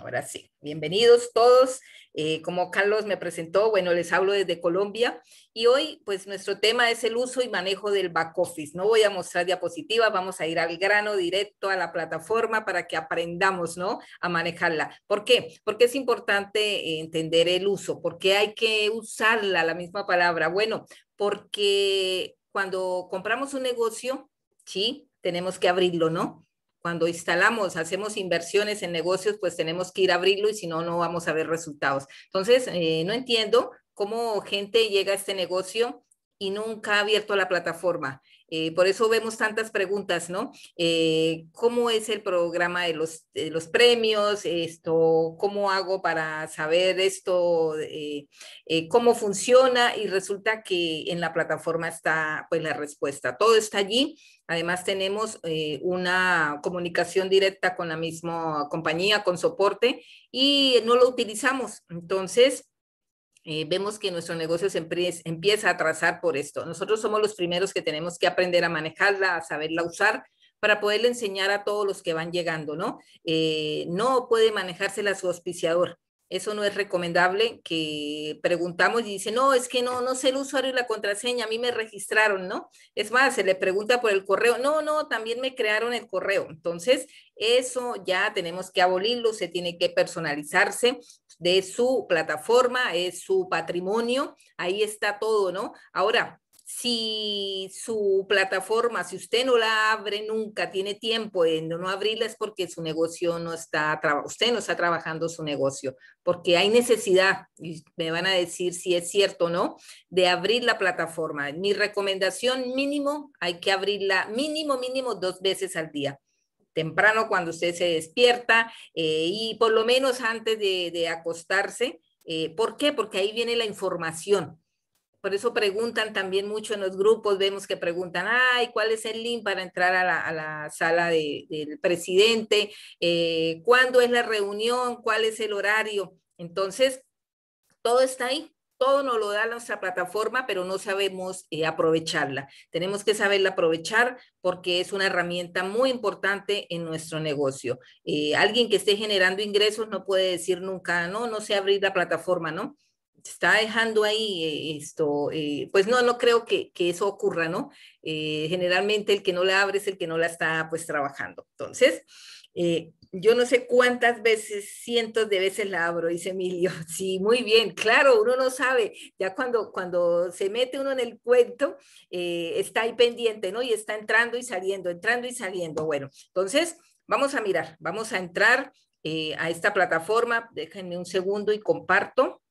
Ahora sí, bienvenidos todos. Eh, como Carlos me presentó, bueno, les hablo desde Colombia y hoy pues nuestro tema es el uso y manejo del back office. No voy a mostrar diapositivas, vamos a ir al grano directo a la plataforma para que aprendamos, ¿no? A manejarla. ¿Por qué? Porque es importante entender el uso, porque hay que usarla, la misma palabra. Bueno, porque cuando compramos un negocio, sí, tenemos que abrirlo, ¿no? Cuando instalamos, hacemos inversiones en negocios, pues tenemos que ir a abrirlo y si no, no vamos a ver resultados. Entonces, eh, no entiendo cómo gente llega a este negocio y nunca ha abierto la plataforma. Eh, por eso vemos tantas preguntas, ¿no? Eh, ¿Cómo es el programa de los, premios? Esto, ¿Cómo hago para saber esto? Eh, ¿Cómo funciona? Y resulta que en la plataforma está pues la respuesta. Todo está allí. Además tenemos una comunicación directa con la misma compañía, con soporte, y no lo utilizamos. Entonces, eh, vemos que nuestro negocio se empieza a atrasar por esto. Nosotros somos los primeros que tenemos que aprender a manejarla, a saberla usar para poderle enseñar a todos los que van llegando, ¿no? Eh, no puede manejársela su auspiciador. Eso no es recomendable que preguntamos y dice, no, es que no, no sé el usuario y la contraseña, a mí me registraron, ¿no? Es más, se le pregunta por el correo, no, no, también me crearon el correo. Entonces, eso ya tenemos que abolirlo, se tiene que personalizarse de su plataforma, es su patrimonio, ahí está todo, ¿no? Ahora, si su plataforma, si usted no la abre nunca, tiene tiempo de no abrirla, es porque su negocio no está, usted no está trabajando su negocio, porque hay necesidad, y me van a decir si es cierto o no, de abrir la plataforma. Mi recomendación mínimo, hay que abrirla mínimo, mínimo dos veces al día temprano cuando usted se despierta eh, y por lo menos antes de, acostarse. Eh, ¿Por qué? Porque ahí viene la información por eso preguntan también mucho en los grupos, vemos que preguntan, ay, ¿cuál es el link para entrar a la, sala del presidente? Eh, ¿Cuándo es la reunión? ¿Cuál es el horario? Entonces, todo está ahí, todo nos lo da nuestra plataforma, pero no sabemos eh, aprovecharla. Tenemos que saberla aprovechar porque es una herramienta muy importante en nuestro negocio. Eh, alguien que esté generando ingresos no puede decir nunca, no, no sé abrir la plataforma, ¿no? está dejando ahí eh, esto, eh, pues no, no creo que, eso ocurra, ¿no? Eh, generalmente el que no la abre es el que no la está pues trabajando. Entonces, yo no sé cuántas veces, cientos de veces la abro, dice Emilio. Sí, muy bien, claro, uno no sabe, ya cuando, cuando se mete uno en el cuento, está ahí pendiente, ¿no? Y está entrando y saliendo, entrando y saliendo. Bueno, entonces, vamos a mirar, vamos a entrar a esta plataforma, déjenme un segundo y comparto.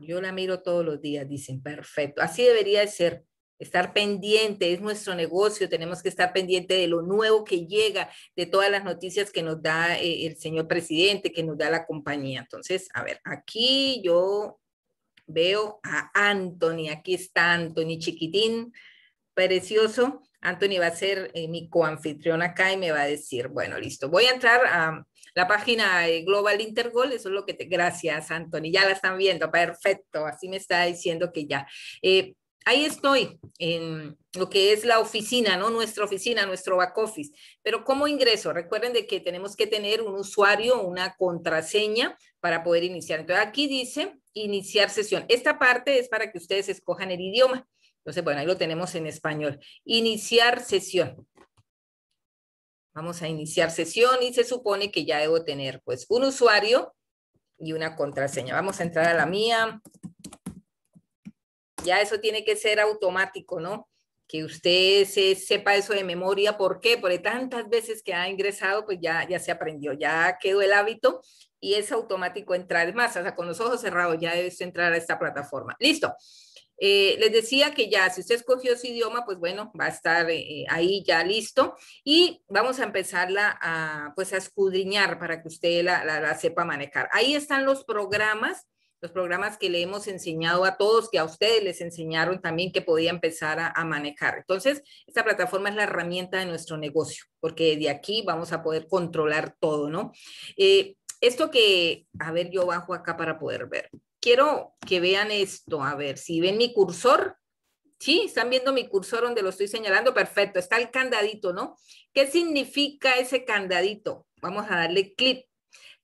Yo la miro todos los días, dicen, perfecto. Así debería ser, estar pendiente, es nuestro negocio, tenemos que estar pendiente de lo nuevo que llega, de todas las noticias que nos da eh, el señor presidente, que nos da la compañía. Entonces, a ver, aquí yo veo a Anthony, aquí está Anthony chiquitín, precioso. Anthony va a ser eh, mi coanfitrión acá y me va a decir, bueno, listo, voy a entrar a la página Global Intergol, eso es lo que te, gracias Anthony, ya la están viendo, perfecto, así me está diciendo que ya. Eh, ahí estoy en lo que es la oficina, ¿no? Nuestra oficina, nuestro back office. Pero ¿cómo ingreso? Recuerden de que tenemos que tener un usuario, una contraseña para poder iniciar. Entonces aquí dice iniciar sesión. Esta parte es para que ustedes escojan el idioma. Entonces, bueno, ahí lo tenemos en español. Iniciar sesión. Vamos a iniciar sesión y se supone que ya debo tener pues un usuario y una contraseña. Vamos a entrar a la mía. Ya eso tiene que ser automático, ¿no? Que usted se, sepa eso de memoria. ¿Por qué? Porque tantas veces que ha ingresado, pues ya, ya se aprendió, ya quedó el hábito y es automático entrar. Es más, hasta con los ojos cerrados ya debes entrar a esta plataforma. Listo. Eh, les decía que ya, si usted escogió ese idioma, pues bueno, va a estar eh, ahí ya listo y vamos a empezarla a, pues a escudriñar para que usted la, sepa manejar. Ahí están los programas, los programas que le hemos enseñado a todos, que a ustedes les enseñaron también que podía empezar a, manejar. Entonces, esta plataforma es la herramienta de nuestro negocio, porque de aquí vamos a poder controlar todo, ¿no? Eh, esto que, a ver, yo bajo acá para poder ver. Quiero que vean esto. A ver, si ven mi cursor, ¿sí? ¿Están viendo mi cursor donde lo estoy señalando? Perfecto, está el candadito, ¿no? ¿Qué significa ese candadito? Vamos a darle clic.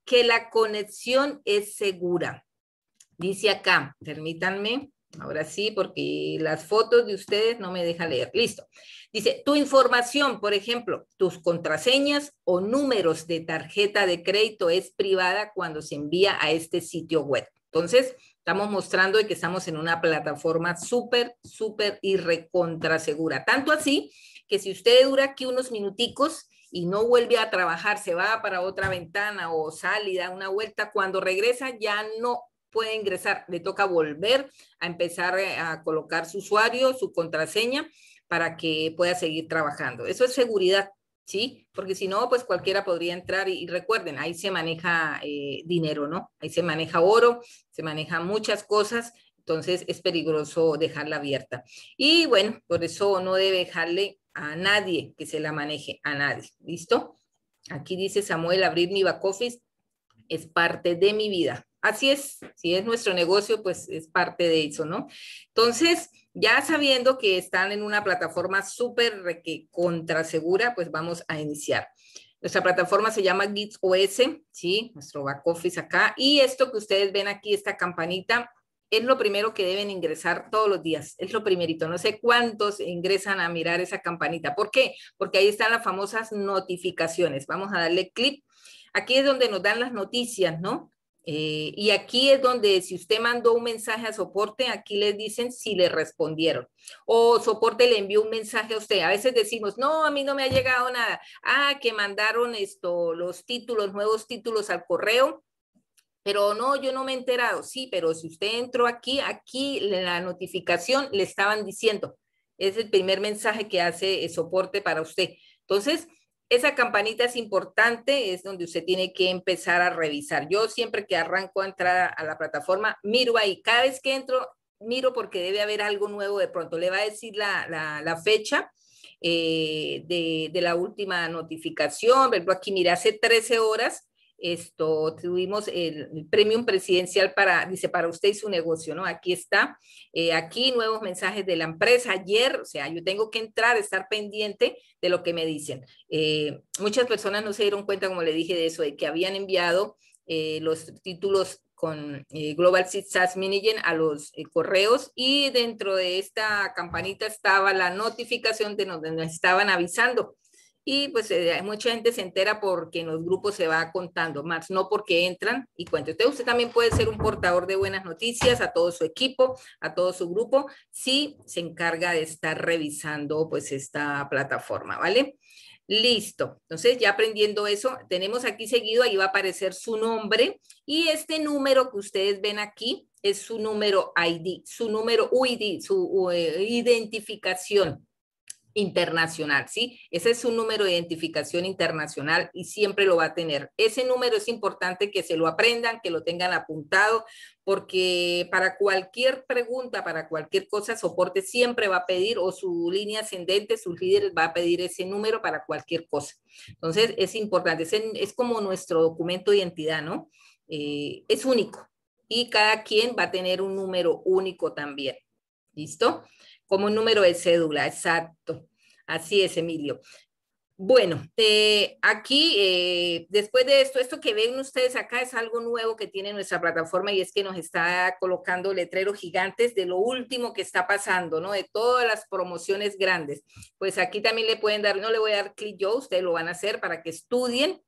Que la conexión es segura. Dice acá, permítanme, ahora sí, porque las fotos de ustedes no me dejan leer. Listo. Dice, tu información, por ejemplo, tus contraseñas o números de tarjeta de crédito es privada cuando se envía a este sitio web. Entonces, estamos mostrando que estamos en una plataforma súper, súper y recontra segura. Tanto así que si usted dura aquí unos minuticos y no vuelve a trabajar, se va para otra ventana o sale y da una vuelta, cuando regresa ya no puede ingresar, le toca volver a empezar eh, a colocar su usuario, su contraseña para que pueda seguir trabajando. Eso es seguridad, ¿sí? Porque si no, pues cualquiera podría entrar y, recuerden, ahí se maneja eh, dinero, ¿no? Ahí se maneja oro, se maneja muchas cosas, entonces es peligroso dejarla abierta. Y bueno, por eso no debe dejarle a nadie que se la maneje, a nadie. ¿Listo? Aquí dice Samuel, abrir mi back office es parte de mi vida. Así es, si es nuestro negocio, pues es parte de eso, ¿no? Entonces, ya sabiendo que están en una plataforma súper contra segura, pues vamos a iniciar. Nuestra plataforma se llama Gits OS, ¿sí? Nuestro back office acá. Y esto que ustedes ven aquí, esta campanita, es lo primero que deben ingresar todos los días. Es lo primerito. No sé cuántos ingresan a mirar esa campanita. ¿Por qué? Porque ahí están las famosas notificaciones. Vamos a darle clic. Aquí es donde nos dan las noticias, ¿no? Eh, y aquí es donde si usted mandó un mensaje a soporte, aquí les dicen si le respondieron. O soporte le envió un mensaje a usted. A veces decimos, no, a mí no me ha llegado nada. Ah, que mandaron esto, los títulos, nuevos títulos al correo pero no, yo no me he enterado. Sí, pero si usted entró aquí, aquí la notificación le estaban diciendo. Es el primer mensaje que hace el soporte para usted. Entonces, esa campanita es importante, es donde usted tiene que empezar a revisar. Yo siempre que arranco a entrar a la plataforma, miro ahí. Cada vez que entro, miro porque debe haber algo nuevo de pronto. Le va a decir la, fecha eh, de, de, la última notificación. Por aquí, mira, hace 13 horas esto, tuvimos el, premium presidencial para, dice, para usted y su negocio, ¿no? Aquí está, eh, aquí nuevos mensajes de la empresa. Ayer, o sea, yo tengo que entrar, estar pendiente de lo que me dicen. Eh, muchas personas no se dieron cuenta, como le dije, de eso, de que habían enviado eh, los títulos con Global SaaS Minigen a los correos y dentro de esta campanita estaba la notificación de donde nos estaban avisando y pues eh, mucha gente se entera porque en los grupos se va contando más, no porque entran y cuentan. Usted, usted también puede ser un portador de buenas noticias a todo su equipo, a todo su grupo, si se encarga de estar revisando pues esta plataforma, ¿vale? Listo. Entonces, ya aprendiendo eso, tenemos aquí seguido, ahí va a aparecer su nombre y este número que ustedes ven aquí es su número ID, su número UID, su eh, identificación internacional, ¿sí? Ese es un número de identificación internacional y siempre lo va a tener. Ese número es importante que se lo aprendan, que lo tengan apuntado, porque para cualquier pregunta, para cualquier cosa, soporte siempre va a pedir o su línea ascendente, sus líderes va a pedir ese número para cualquier cosa. Entonces, es importante, es, como nuestro documento de identidad, ¿no? Eh, es único y cada quien va a tener un número único también. ¿Listo? Como un número de cédula, exacto. Así es, Emilio. Bueno, eh, aquí, eh, después de esto, esto que ven ustedes acá es algo nuevo que tiene nuestra plataforma y es que nos está colocando letreros gigantes de lo último que está pasando, ¿no? De todas las promociones grandes. Pues aquí también le pueden dar, no le voy a dar clic yo, ustedes lo van a hacer para que estudien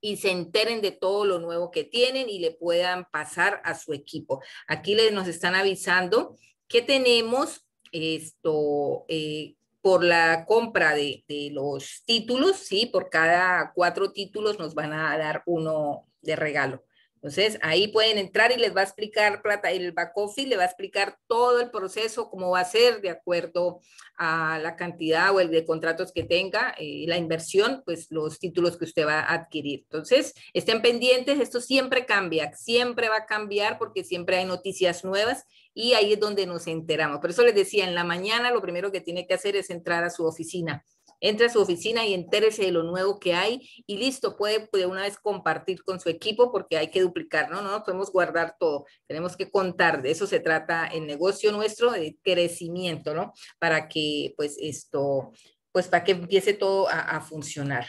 y se enteren de todo lo nuevo que tienen y le puedan pasar a su equipo. Aquí les, nos están avisando que tenemos esto, eh, por la compra de, de, los títulos, ¿sí? Por cada cuatro títulos nos van a dar uno de regalo. Entonces, ahí pueden entrar y les va a explicar plata, el back office le va a explicar todo el proceso, cómo va a ser de acuerdo a la cantidad o el de contratos que tenga, eh, la inversión, pues los títulos que usted va a adquirir. Entonces, estén pendientes, esto siempre cambia, siempre va a cambiar porque siempre hay noticias nuevas y ahí es donde nos enteramos. Por eso les decía, en la mañana lo primero que tiene que hacer es entrar a su oficina entre a su oficina y entérese de lo nuevo que hay y listo, puede de una vez compartir con su equipo porque hay que duplicar, ¿no? No podemos guardar todo, tenemos que contar, de eso se trata el negocio nuestro, de crecimiento, ¿no? Para que pues esto, pues para que empiece todo a, a funcionar.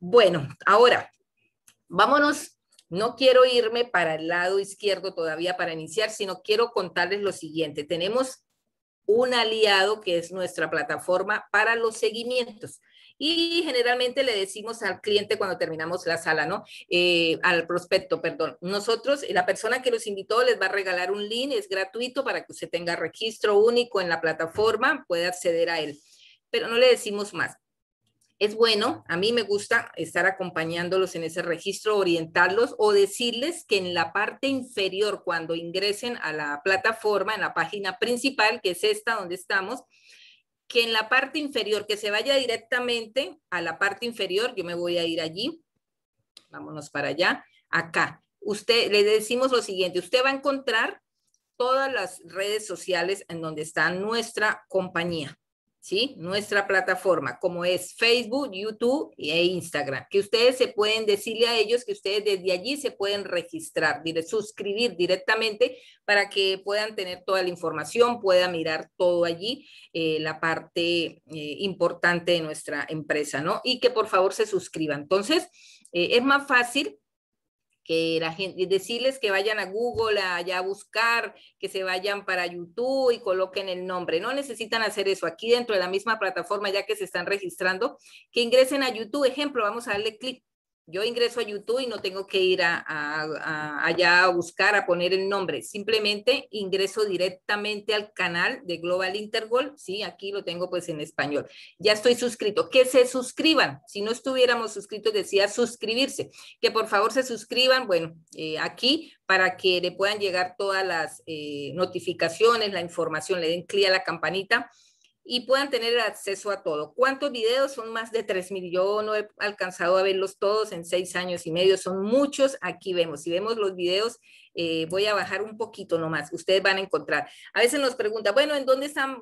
Bueno, ahora, vámonos no quiero irme para el lado izquierdo todavía para iniciar, sino quiero contarles lo siguiente. Tenemos un aliado que es nuestra plataforma para los seguimientos. Y generalmente le decimos al cliente cuando terminamos la sala, ¿no? Eh, al prospecto, perdón. Nosotros, la persona que los invitó les va a regalar un link, es gratuito para que usted tenga registro único en la plataforma, puede acceder a él. Pero no le decimos más es bueno, a mí me gusta estar acompañándolos en ese registro, orientarlos o decirles que en la parte inferior, cuando ingresen a la plataforma, en la página principal, que es esta donde estamos, que en la parte inferior, que se vaya directamente a la parte inferior, yo me voy a ir allí, vámonos para allá, acá. Usted, le decimos lo siguiente, usted va a encontrar todas las redes sociales en donde está nuestra compañía. ¿Sí? Nuestra plataforma, como es Facebook, YouTube e Instagram, que ustedes se pueden decirle a ellos que ustedes desde allí se pueden registrar, suscribir directamente para que puedan tener toda la información, puedan mirar todo allí, eh, la parte eh, importante de nuestra empresa, ¿no? Y que por favor se suscriban. Entonces, eh, es más fácil que la gente, decirles que vayan a Google allá a buscar, que se vayan para YouTube y coloquen el nombre. No necesitan hacer eso aquí dentro de la misma plataforma ya que se están registrando, que ingresen a YouTube. Ejemplo, vamos a darle clic yo ingreso a YouTube y no tengo que ir a, allá a buscar, a poner el nombre. Simplemente ingreso directamente al canal de Global Intergol. Sí, aquí lo tengo pues en español. Ya estoy suscrito. Que se suscriban. Si no estuviéramos suscritos, decía suscribirse. Que por favor se suscriban. Bueno, eh, aquí para que le puedan llegar todas las eh, notificaciones, la información, le den clic a la campanita y puedan tener acceso a todo. ¿Cuántos videos? Son más de 3.000. Yo no he alcanzado a verlos todos en seis años y medio. Son muchos. Aquí vemos. Si vemos los videos, eh, voy a bajar un poquito nomás. Ustedes van a encontrar. A veces nos preguntan, bueno, ¿en dónde están?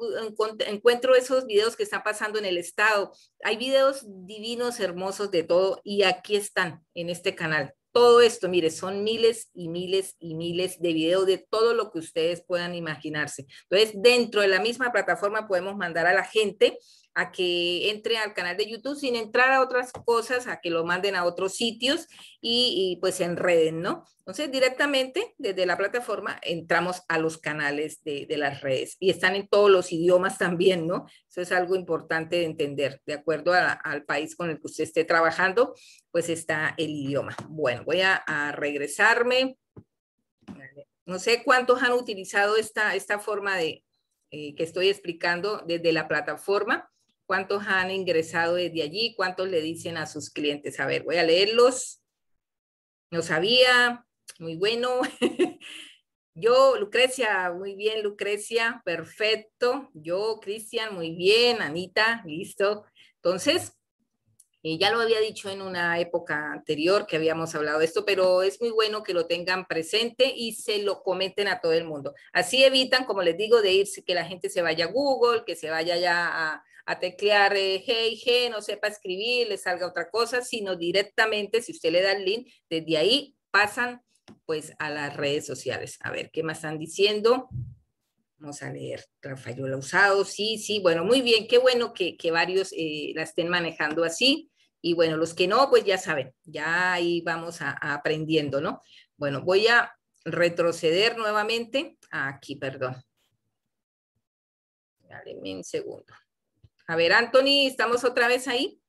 Encuentro esos videos que están pasando en el estado. Hay videos divinos, hermosos de todo y aquí están en este canal todo esto, mire, son miles y miles y miles de videos de todo lo que ustedes puedan imaginarse. Entonces, dentro de la misma plataforma podemos mandar a la gente a que entre al canal de YouTube sin entrar a otras cosas, a que lo manden a otros sitios y, pues se enreden, ¿no? Entonces, directamente desde la plataforma entramos a los canales de, las redes y están en todos los idiomas también, ¿no? Eso es algo importante de entender. De acuerdo al país con el que usted esté trabajando, pues está el idioma. Bueno, voy a, regresarme. No sé cuántos han utilizado esta, esta forma de, eh, que estoy explicando desde la plataforma cuántos han ingresado desde allí, cuántos le dicen a sus clientes. A ver, voy a leerlos. No sabía, muy bueno. Yo, Lucrecia, muy bien, Lucrecia, perfecto. Yo, Cristian, muy bien. Anita, listo. Entonces, eh, ya lo había dicho en una época anterior que habíamos hablado de esto, pero es muy bueno que lo tengan presente y se lo comenten a todo el mundo. Así evitan, como les digo, de irse, que la gente se vaya a Google, que se vaya ya a, a teclear eh, hey, G, no sepa escribir, le salga otra cosa, sino directamente, si usted le da el link, desde ahí pasan pues a las redes sociales. A ver, ¿qué más están diciendo? Vamos a leer Rafael Usado, sí, sí, bueno, muy bien, qué bueno que, varios eh, la estén manejando así. Y bueno, los que no, pues ya saben, ya ahí vamos a, aprendiendo, ¿no? Bueno, voy a retroceder nuevamente. Aquí, perdón. Dale un segundo. A ver, Anthony, ¿estamos otra vez ahí?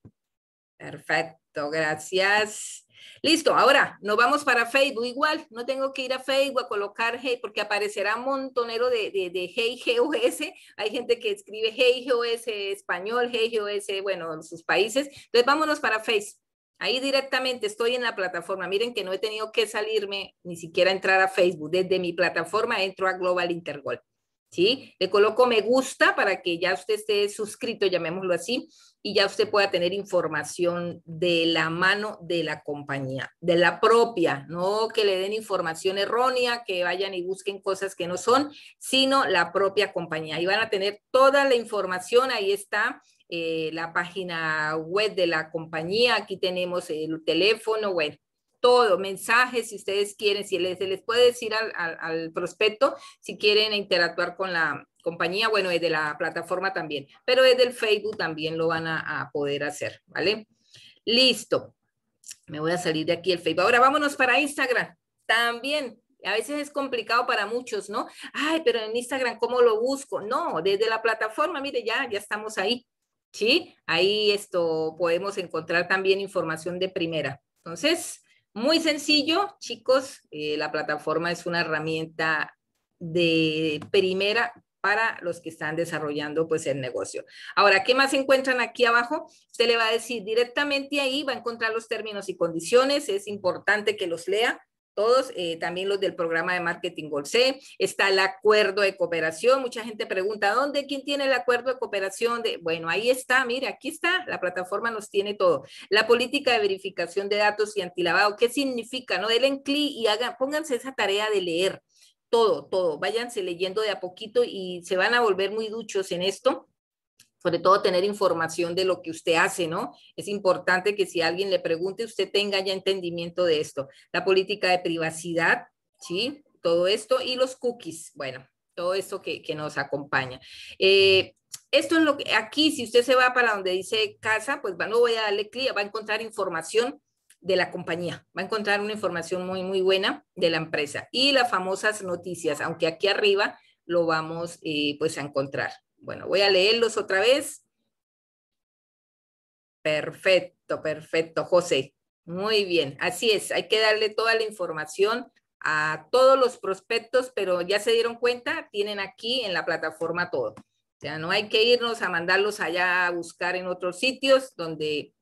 Perfecto, gracias. Listo, ahora nos vamos para Facebook. Igual, no tengo que ir a Facebook a colocar hey, porque aparecerá montonero de, de, de hey GOS. Hay gente que escribe hey GOS español, hey GOS, bueno, en sus países. Entonces, vámonos para Facebook. Ahí directamente estoy en la plataforma. Miren que no he tenido que salirme ni siquiera entrar a Facebook. Desde mi plataforma entro a Global Intergol. ¿Sí? Le coloco me gusta para que ya usted esté suscrito, llamémoslo así, y ya usted pueda tener información de la mano de la compañía, de la propia, no que le den información errónea, que vayan y busquen cosas que no son, sino la propia compañía. Y van a tener toda la información, ahí está eh, la página web de la compañía, aquí tenemos el teléfono, bueno, todo, mensajes, si ustedes quieren, si les, les puede decir al, prospecto, si quieren interactuar con la compañía, bueno, desde la plataforma también, pero desde el Facebook también lo van a, a poder hacer, ¿vale? Listo. Me voy a salir de aquí el Facebook. Ahora vámonos para Instagram. También a veces es complicado para muchos, ¿no? Ay, pero en Instagram, ¿cómo lo busco? No, desde la plataforma, mire, ya, ya estamos ahí, ¿sí? Ahí esto podemos encontrar también información de primera. Entonces, muy sencillo, chicos, eh, la plataforma es una herramienta de primera para los que están desarrollando pues el negocio. Ahora, ¿qué más encuentran aquí abajo? Usted le va a decir directamente ahí, va a encontrar los términos y condiciones, es importante que los lea, todos, eh, también los del programa de marketing Golse, está el acuerdo de cooperación, mucha gente pregunta, ¿dónde, quién tiene el acuerdo de cooperación? De, bueno, ahí está, mire, aquí está, la plataforma nos tiene todo. La política de verificación de datos y antilavado, ¿qué significa? No denle clic y hagan, pónganse esa tarea de leer todo, todo, váyanse leyendo de a poquito y se van a volver muy duchos en esto sobre todo tener información de lo que usted hace, ¿no? Es importante que si alguien le pregunte, usted tenga ya entendimiento de esto. La política de privacidad, ¿sí? Todo esto y los cookies, bueno, todo esto que, nos acompaña. Eh, esto es lo que aquí, si usted se va para donde dice casa, pues no voy a darle clic, va a encontrar información de la compañía, va a encontrar una información muy, muy buena de la empresa y las famosas noticias, aunque aquí arriba lo vamos eh, pues a encontrar. Bueno, voy a leerlos otra vez. Perfecto, perfecto, José. Muy bien, así es, hay que darle toda la información a todos los prospectos, pero ya se dieron cuenta, tienen aquí en la plataforma todo. O sea, no hay que irnos a mandarlos allá a buscar en otros sitios donde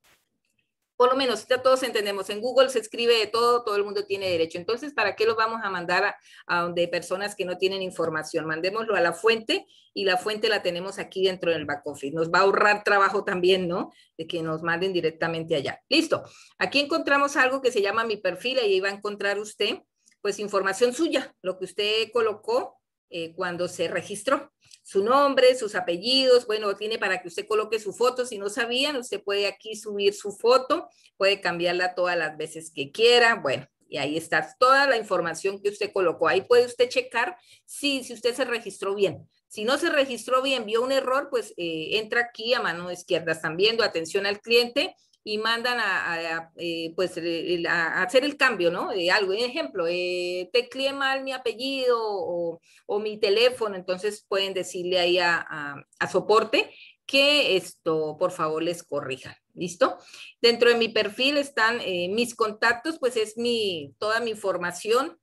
por lo menos ya todos entendemos, en Google se escribe de todo, todo el mundo tiene derecho. Entonces, ¿para qué lo vamos a mandar a, donde personas que no tienen información? Mandémoslo a la fuente y la fuente la tenemos aquí dentro del back office. Nos va a ahorrar trabajo también, ¿no? De que nos manden directamente allá. Listo. Aquí encontramos algo que se llama mi perfil ahí va a encontrar usted, pues, información suya, lo que usted colocó eh, cuando se registró su nombre, sus apellidos, bueno, tiene para que usted coloque su foto, si no sabían, usted puede aquí subir su foto, puede cambiarla todas las veces que quiera, bueno, y ahí está toda la información que usted colocó. Ahí puede usted checar si, si usted se registró bien. Si no se registró bien, vio un error, pues eh, entra aquí a mano izquierda. Están viendo atención al cliente y mandan a, eh, pues, a hacer el cambio, ¿no? De algo. Ejemplo, eh, tecleé mal mi apellido o, mi teléfono, entonces pueden decirle ahí a, a, soporte que esto, por favor, les corrija. ¿Listo? Dentro de mi perfil están eh, mis contactos, pues es mi, toda mi información,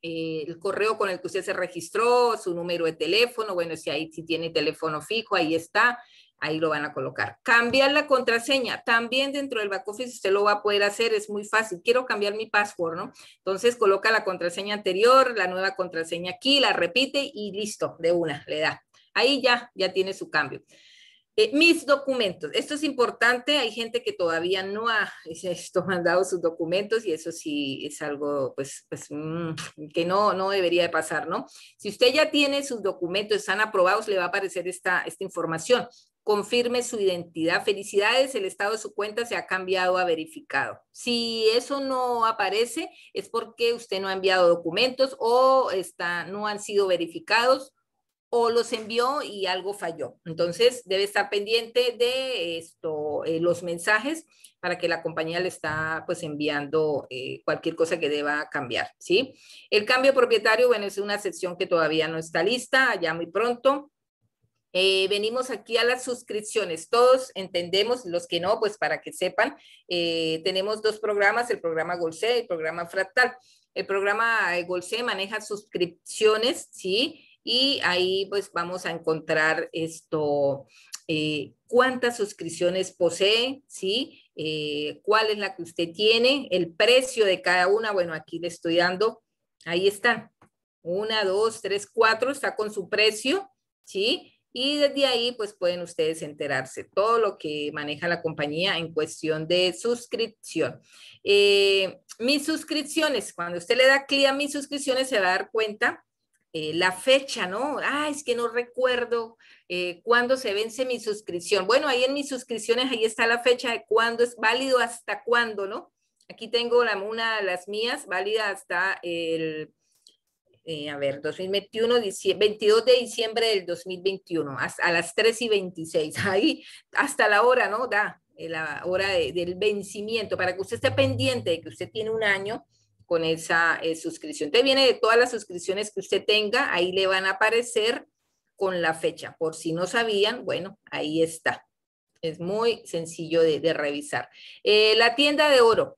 eh, el correo con el que usted se registró, su número de teléfono, bueno, si ahí si tiene teléfono fijo, ahí está, ahí lo van a colocar. Cambiar la contraseña, también dentro del back office usted lo va a poder hacer, es muy fácil. Quiero cambiar mi password, ¿no? Entonces coloca la contraseña anterior, la nueva contraseña aquí, la repite y listo, de una, le da. Ahí ya, ya tiene su cambio. Eh, mis documentos, esto es importante, hay gente que todavía no ha esto, mandado sus documentos y eso sí es algo pues, pues mm, que no, no debería de pasar, ¿no? Si usted ya tiene sus documentos, están aprobados, le va a aparecer esta, esta información confirme su identidad. Felicidades, el estado de su cuenta se ha cambiado a verificado. Si eso no aparece, es porque usted no ha enviado documentos o está, no han sido verificados o los envió y algo falló. Entonces, debe estar pendiente de esto, eh, los mensajes para que la compañía le está pues enviando eh, cualquier cosa que deba cambiar, ¿sí? El cambio propietario, bueno, es una sección que todavía no está lista, ya muy pronto. Eh, venimos aquí a las suscripciones. Todos entendemos, los que no, pues para que sepan, eh, tenemos dos programas, el programa Golce y el programa Fractal. El programa eh, Golce maneja suscripciones, ¿sí? Y ahí pues vamos a encontrar esto, cuántas suscripciones posee, ¿sí? cuál es la que usted tiene, el precio de cada una, bueno, aquí le estoy dando, ahí están, una, dos, tres, cuatro, está con su precio, ¿sí? Y desde ahí pues pueden ustedes enterarse todo lo que maneja la compañía en cuestión de suscripción. Eh, mis suscripciones, cuando usted le da clic a mis suscripciones se va a dar cuenta eh, la fecha, ¿no? Ah, es que no recuerdo eh, cuándo se vence mi suscripción. Bueno, ahí en mis suscripciones, ahí está la fecha de cuándo es válido, hasta cuándo, ¿no? Aquí tengo la, una de las mías, válida hasta el eh, a ver, 2021, 22 de diciembre del 2021, a las 3 y 26, ahí hasta la hora, ¿no? Da eh, la hora del vencimiento, para que usted esté pendiente de que usted tiene un año con esa eh, suscripción. Te viene de todas las suscripciones que usted tenga, ahí le van a aparecer con la fecha. Por si no sabían, bueno, ahí está. Es muy sencillo de, de revisar. la tienda de oro,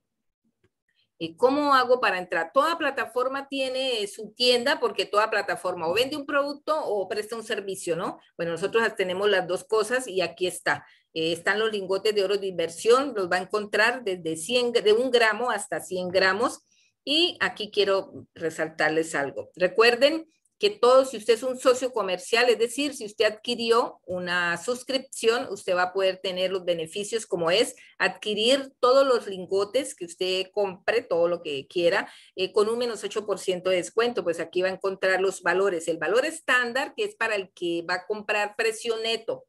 ¿Cómo hago para entrar? Toda plataforma tiene su tienda porque toda plataforma o vende un producto o presta un servicio, ¿no? Bueno, nosotros tenemos las dos cosas y aquí está. Eh, están los lingotes de oro de inversión, los va a encontrar desde 100, de un gramo hasta 100 gramos. Y aquí quiero resaltarles algo. Recuerden que todo, si usted es un socio comercial, es decir, si usted adquirió una suscripción, usted va a poder tener los beneficios como es adquirir todos los lingotes que usted compre, todo lo que quiera, eh, con un menos 8% de descuento. Pues aquí va a encontrar los valores. El valor estándar, que es para el que va a comprar precio neto,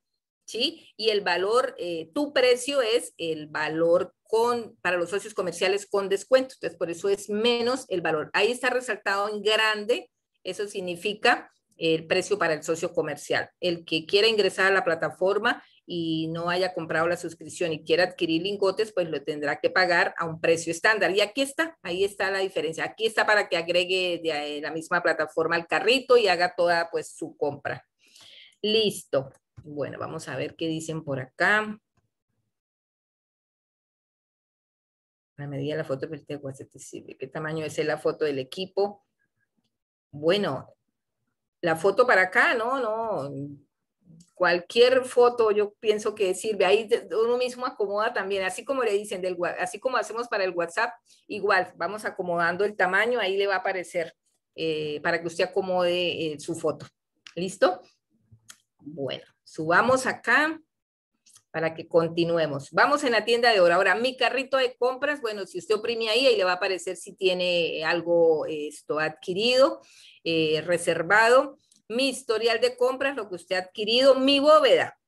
¿sí? Y el valor, eh, tu precio es el valor con, para los socios comerciales con descuento. Entonces, por eso es menos el valor. Ahí está resaltado en grande eso significa el precio para el socio comercial. El que quiera ingresar a la plataforma y no haya comprado la suscripción y quiera adquirir lingotes, pues lo tendrá que pagar a un precio estándar. Y aquí está, ahí está la diferencia. Aquí está para que agregue de la misma plataforma al carrito y haga toda pues su compra. Listo. Bueno, vamos a ver qué dicen por acá. La medida de la foto, ¿qué tamaño es la foto del equipo? Bueno, la foto para acá, no, no, cualquier foto yo pienso que sirve, ahí uno mismo acomoda también, así como le dicen, del, así como hacemos para el WhatsApp, igual, vamos acomodando el tamaño, ahí le va a aparecer eh, para que usted acomode eh, su foto. ¿Listo? Bueno, subamos acá para que continuemos. Vamos en la tienda de oro. Ahora, mi carrito de compras, bueno, si usted oprime ahí, ahí le va a aparecer si tiene algo esto adquirido, eh, reservado. Mi historial de compras, lo que usted ha adquirido, mi bóveda.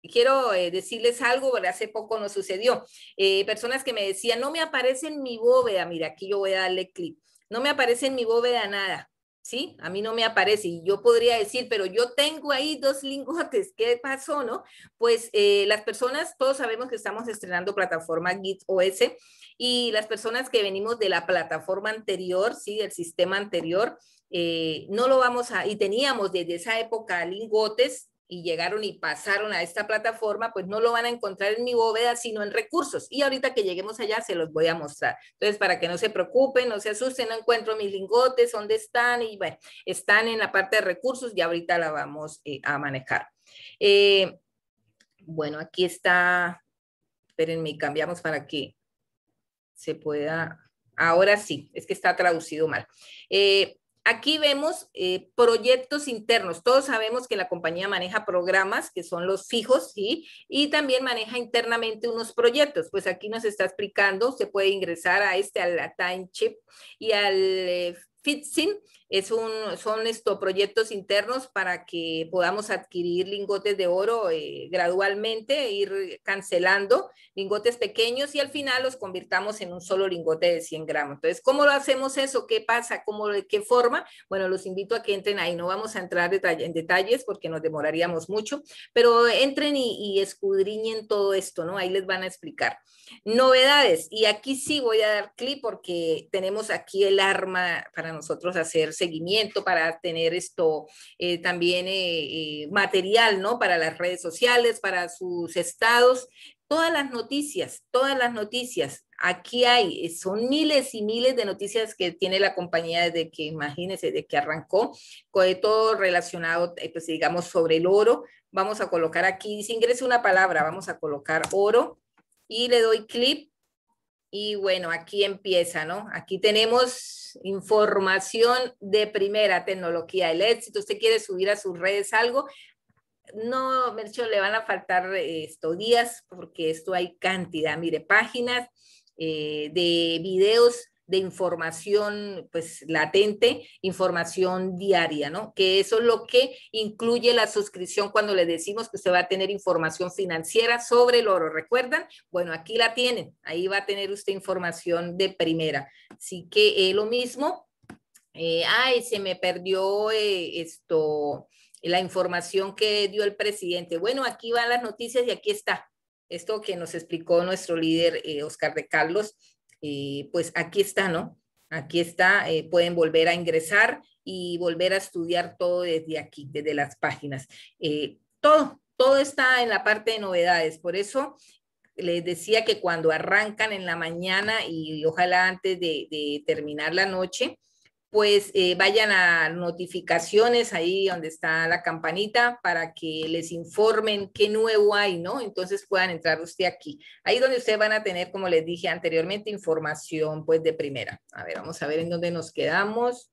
Quiero eh, decirles algo, hace poco nos sucedió. Eh, personas que me decían, no me aparece en mi bóveda, mira, aquí yo voy a darle clic, no me aparece en mi bóveda nada. ¿Sí? A mí no me aparece y yo podría decir, pero yo tengo ahí dos lingotes, ¿qué pasó, no? Pues eh, las personas, todos sabemos que estamos estrenando plataforma Git OS y las personas que venimos de la plataforma anterior, ¿sí? Del sistema anterior, eh, no lo vamos a, y teníamos desde esa época lingotes, y llegaron y pasaron a esta plataforma, pues no lo van a encontrar en mi bóveda, sino en recursos. Y ahorita que lleguemos allá se los voy a mostrar. Entonces, para que no se preocupen, no se asusten, no encuentro mis lingotes, ¿dónde están? Y bueno, están en la parte de recursos y ahorita la vamos eh, a manejar. Eh, bueno, aquí está, espérenme, cambiamos para que se pueda, ahora sí, es que está traducido mal. Eh, Aquí vemos eh, proyectos internos. Todos sabemos que la compañía maneja programas que son los fijos. Y también maneja internamente unos proyectos. Pues aquí nos está explicando, se puede ingresar a este, al Time Chip y al eh, FitSyn es un, son estos proyectos internos para que podamos adquirir lingotes de oro eh, gradualmente, ir cancelando lingotes pequeños y al final los convirtamos en un solo lingote de 100 gramos. Entonces, ¿cómo lo hacemos eso? ¿Qué pasa? ¿Cómo, ¿De qué forma? Bueno, los invito a que entren ahí. No vamos a entrar en detalles porque nos demoraríamos mucho, pero entren y, y escudriñen todo esto, ¿no? Ahí les van a explicar. Novedades. Y aquí sí voy a dar clic porque tenemos aquí el arma para nosotros hacer seguimiento, para tener esto eh, también eh, eh, material, ¿no? Para las redes sociales, para sus estados. Todas las noticias, todas las noticias. Aquí hay, son miles y miles de noticias que tiene la compañía desde que, imagínense, desde que arrancó, con todo relacionado, pues digamos, sobre el oro. Vamos a colocar aquí, si ingresa una palabra, vamos a colocar oro y le doy clic y bueno, aquí empieza, ¿no? Aquí tenemos información de primera tecnología, el éxito. Usted quiere subir a sus redes algo, no, Mercho, le van a faltar estos días porque esto hay cantidad, mire, páginas eh, de videos de información pues latente, información diaria, ¿no? Que eso es lo que incluye la suscripción cuando le decimos que usted va a tener información financiera sobre el oro. ¿Recuerdan? Bueno, aquí la tienen, ahí va a tener usted información de primera. Así que eh, lo mismo, eh, ay, se me perdió eh, esto, la información que dio el presidente. Bueno, aquí van las noticias y aquí está. Esto que nos explicó nuestro líder Oscar de Carlos, pues aquí está, ¿no? Aquí está, eh, pueden volver a ingresar y volver a estudiar todo desde aquí, desde las páginas. Eh, todo, todo está en la parte de novedades. Por eso les decía que cuando arrancan en la mañana y, ojalá antes de terminar la noche, pues eh, vayan a notificaciones ahí donde está la campanita para que les informen qué nuevo hay, ¿no? Entonces puedan entrar usted aquí. Ahí donde ustedes van a tener, como les dije anteriormente, información pues de primera. A ver, vamos a ver en dónde nos quedamos.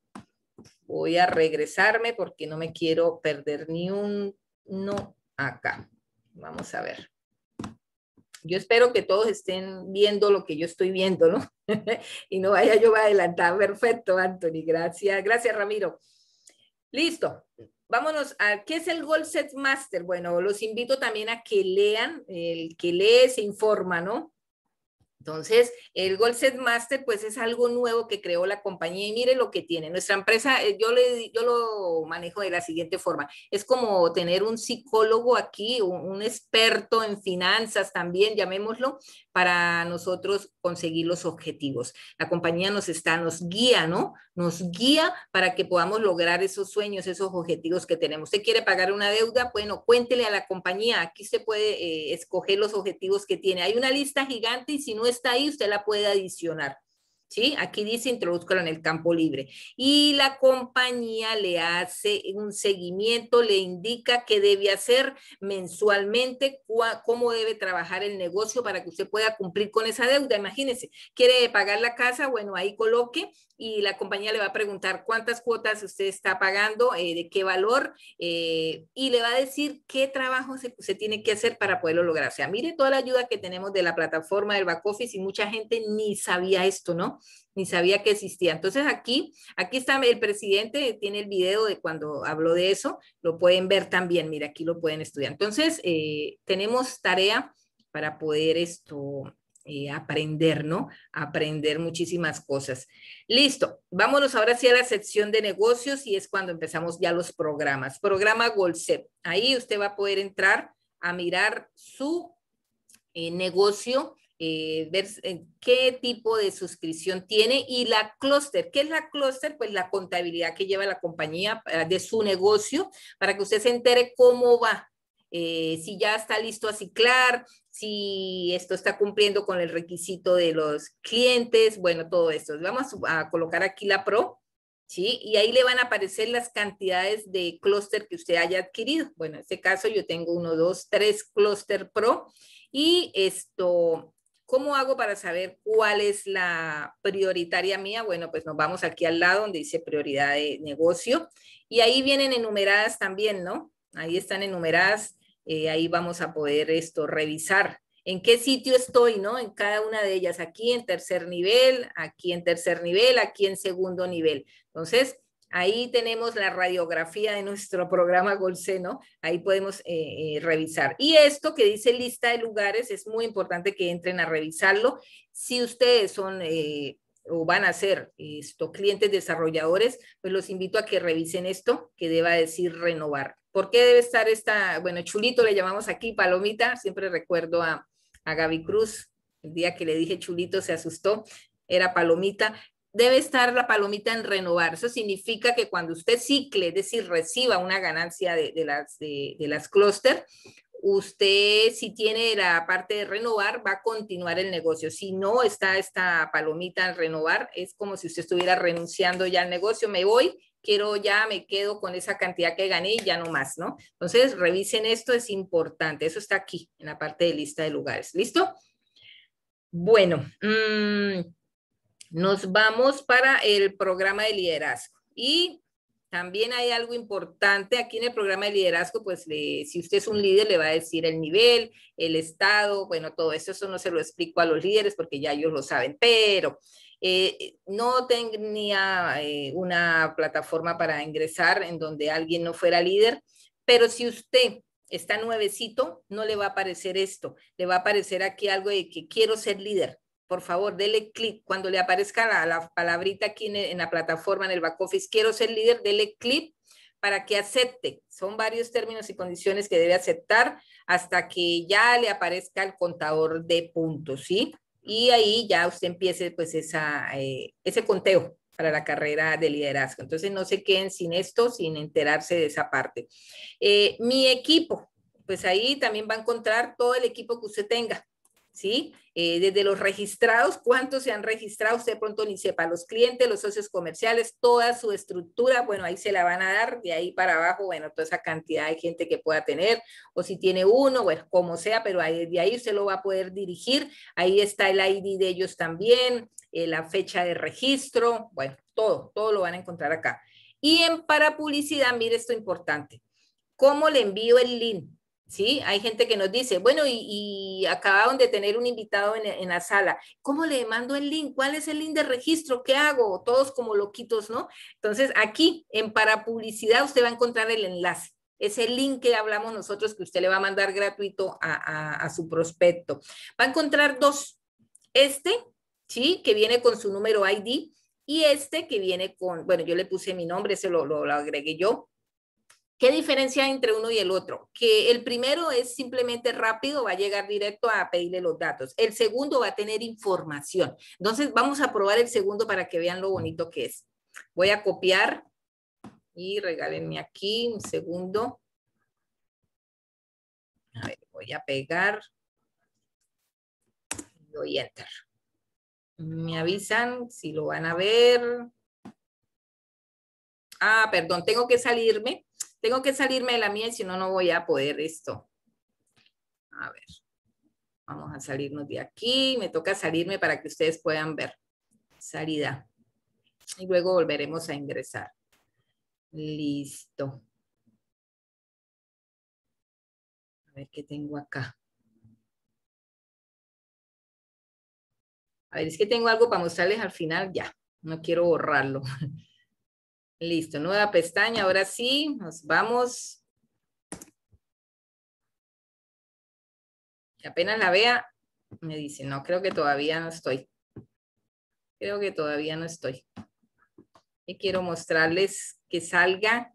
Voy a regresarme porque no me quiero perder ni un no acá. Vamos a ver yo espero que todos estén viendo lo que yo estoy viendo, ¿no? y no vaya yo a adelantar. Perfecto, Anthony. Gracias. Gracias, Ramiro. Listo. Vámonos a qué es el Goal Set Master. Bueno, los invito también a que lean, el que lee se informa, ¿no? Entonces, el Gold Set Master, pues es algo nuevo que creó la compañía y mire lo que tiene. Nuestra empresa, eh, yo, le, lo manejo de la siguiente forma. Es como tener un psicólogo aquí, un, experto en finanzas también, llamémoslo, para nosotros conseguir los objetivos. La compañía nos está, nos guía, ¿no? Nos guía para que podamos lograr esos sueños, esos objetivos que tenemos. ¿Usted quiere pagar una deuda? Bueno, cuéntele a la compañía. Aquí se puede eh, escoger los objetivos que tiene. Hay una lista gigante y si no es está ahí, usted la puede adicionar. ¿Sí? Aquí dice introduzcanlo en el campo libre. Y la compañía le hace un seguimiento, le indica qué debe hacer mensualmente, cómo debe trabajar el negocio para que usted pueda cumplir con esa deuda. Imagínese, quiere pagar la casa, bueno, ahí coloque y la compañía le va a preguntar cuántas cuotas usted está pagando, eh, de qué valor, eh, y le va a decir qué trabajo se, tiene que hacer para poderlo lograr. O sea, mire toda la ayuda que tenemos de la plataforma del back office y mucha gente ni sabía esto, ¿no? Ni sabía que existía. Entonces aquí, aquí está el presidente, tiene el video de cuando habló de eso, lo pueden ver también, mira, aquí lo pueden estudiar. Entonces, eh, tenemos tarea para poder esto eh, aprender, ¿no? Aprender muchísimas cosas. Listo, vámonos ahora sí a la sección de negocios y es cuando empezamos ya los programas. Programa Golsep. Ahí usted va a poder entrar a mirar su eh, negocio, eh, ver qué tipo de suscripción tiene y la clúster. ¿Qué es la clúster? Pues la contabilidad que lleva la compañía de su negocio para que usted se entere cómo va. Si ya está listo a ciclar, si esto está cumpliendo con el requisito de los clientes, bueno, todo esto. Vamos a colocar aquí la Pro, ¿sí? Y ahí le van a aparecer las cantidades de clúster que usted haya adquirido. Bueno, en este caso yo tengo uno, dos, tres clúster Pro. Y esto, ¿cómo hago para saber cuál es la prioritaria mía? Bueno, pues nos vamos aquí al lado donde dice prioridad de negocio. Y ahí vienen enumeradas también, ¿no? Ahí están enumeradas eh, ahí vamos a poder esto revisar en qué sitio estoy, ¿no? En cada una de ellas, aquí en tercer nivel, aquí en tercer nivel, aquí en segundo nivel. Entonces, ahí tenemos la radiografía de nuestro programa Golseno, ahí podemos eh, eh, revisar. Y esto que dice lista de lugares, es muy importante que entren a revisarlo. Si ustedes son o van a ser esto, clientes desarrolladores, pues los invito a que revisen esto que deba decir renovar. ¿Por qué debe estar esta, bueno, chulito le llamamos aquí, palomita? Siempre recuerdo a, a Gaby Cruz, el día que le dije chulito se asustó, era palomita. Debe estar la palomita en renovar. Eso significa que cuando usted cicle, es decir, reciba una ganancia de, las, de, de las clúster, usted si tiene la parte de renovar, va a continuar el negocio. Si no está esta palomita en renovar, es como si usted estuviera renunciando ya al negocio, me voy quiero ya, me quedo con esa cantidad que gané y ya no más, ¿no? Entonces, revisen esto, es importante. Eso está aquí, en la parte de lista de lugares. ¿Listo? Bueno, mm, nos vamos para el programa de liderazgo. Y también hay algo importante aquí en el programa de liderazgo, pues si usted es un líder le va a decir el nivel, el estado, bueno, todo eso, eso no se lo explico a los líderes porque ya ellos lo saben, pero eh, no tenía eh, una plataforma para ingresar en donde alguien no fuera líder, pero si usted está nuevecito, no le va a aparecer esto, le va a aparecer aquí algo de que quiero ser líder. Por favor, dele clic. Cuando le aparezca la, palabrita aquí en, la plataforma, en el back office, quiero ser líder, dele clic para que acepte. Son varios términos y condiciones que debe aceptar hasta que ya le aparezca el contador de puntos, ¿sí? Y ahí ya usted empiece pues esa, eh, ese conteo para la carrera de liderazgo. Entonces no se queden sin esto, sin enterarse de esa parte. Eh, mi equipo, pues ahí también va a encontrar todo el equipo que usted tenga. ¿Sí? Eh, desde los registrados, cuántos se han registrado, usted pronto ni sepa, los clientes, los socios comerciales, toda su estructura, bueno, ahí se la van a dar, de ahí para abajo, bueno, toda esa cantidad de gente que pueda tener, o si tiene uno, bueno, como sea, pero ahí, de ahí usted lo va a poder dirigir, ahí está el ID de ellos también, eh, la fecha de registro, bueno, todo, todo lo van a encontrar acá. Y en para publicidad, mire esto importante, ¿cómo le envío el link? ¿Sí? Hay gente que nos dice, bueno, y, acabaron de tener un invitado en, la sala, ¿cómo le mando el link? ¿Cuál es el link de registro? ¿Qué hago? Todos como loquitos, ¿no? Entonces, aquí en para publicidad usted va a encontrar el enlace. Ese link que hablamos nosotros que usted le va a mandar gratuito a, su prospecto. Va a encontrar dos. Este, ¿sí? Que viene con su número ID y este que viene con, bueno, yo le puse mi nombre, lo, lo, lo agregué yo, ¿Qué diferencia hay entre uno y el otro? Que el primero es simplemente rápido, va a llegar directo a pedirle los datos. El segundo va a tener información. Entonces, vamos a probar el segundo para que vean lo bonito que es. Voy a copiar y regálenme aquí un segundo. A ver, voy a pegar. Doy enter. Me avisan si lo van a ver. Ah, perdón, tengo que salirme tengo que salirme de la mía, si no, no voy a poder esto. A ver, vamos a salirnos de aquí. Me toca salirme para que ustedes puedan ver. Salida. Y luego volveremos a ingresar. Listo. A ver qué tengo acá. A ver, es que tengo algo para mostrarles al final. Ya, no quiero borrarlo. Listo, nueva pestaña. Ahora sí, nos vamos. Y apenas la vea, me dice, no, creo que todavía no estoy. Creo que todavía no estoy. Y quiero mostrarles que salga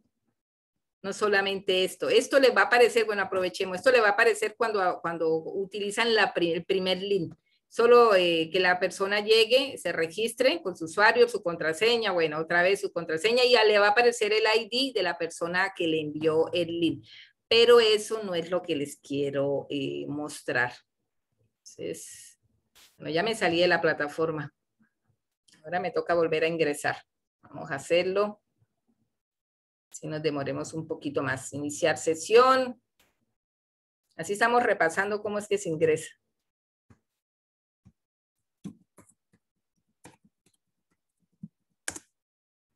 no solamente esto. Esto les va a aparecer, bueno, aprovechemos, esto le va a aparecer cuando, cuando utilizan la, el primer link solo eh, que la persona llegue, se registre con su usuario, su contraseña, bueno, otra vez su contraseña y ya le va a aparecer el ID de la persona que le envió el link. Pero eso no es lo que les quiero eh, mostrar. Entonces, ya me salí de la plataforma. Ahora me toca volver a ingresar. Vamos a hacerlo. Si nos demoremos un poquito más. Iniciar sesión. Así estamos repasando cómo es que se ingresa.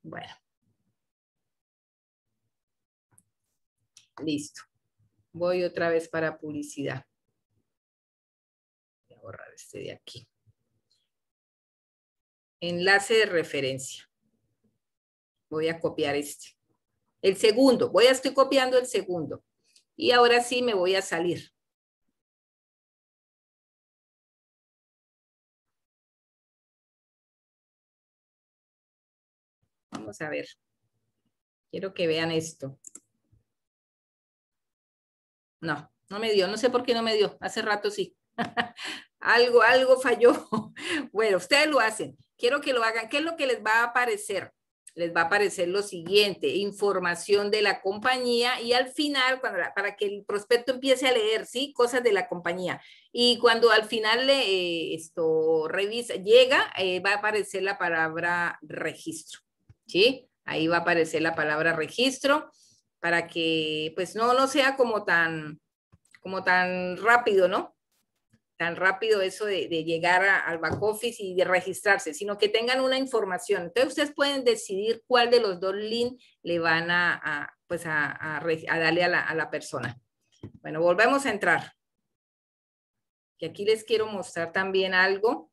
Bueno. Listo. Voy otra vez para publicidad. Voy a borrar este de aquí. Enlace de referencia. Voy a copiar este. El segundo. Voy a estoy copiando el segundo. Y ahora sí me voy a salir. Vamos a ver. Quiero que vean esto. No, no me dio. No sé por qué no me dio. Hace rato sí. algo, algo falló. bueno, ustedes lo hacen. Quiero que lo hagan. ¿Qué es lo que les va a aparecer? Les va a aparecer lo siguiente, información de la compañía y al final, para que el prospecto empiece a leer, ¿sí? Cosas de la compañía. Y cuando al final le, eh, esto revisa, llega, eh, va a aparecer la palabra registro. ¿Sí? Ahí va a aparecer la palabra registro para que pues no, no sea como tan, como tan rápido, ¿no? tan rápido eso de, llegar al back office y de registrarse, sino que tengan una información. Entonces ustedes pueden decidir cuál de los dos links le van a, pues a, darle a la, a la persona. Bueno, volvemos a entrar. Y aquí les quiero mostrar también algo.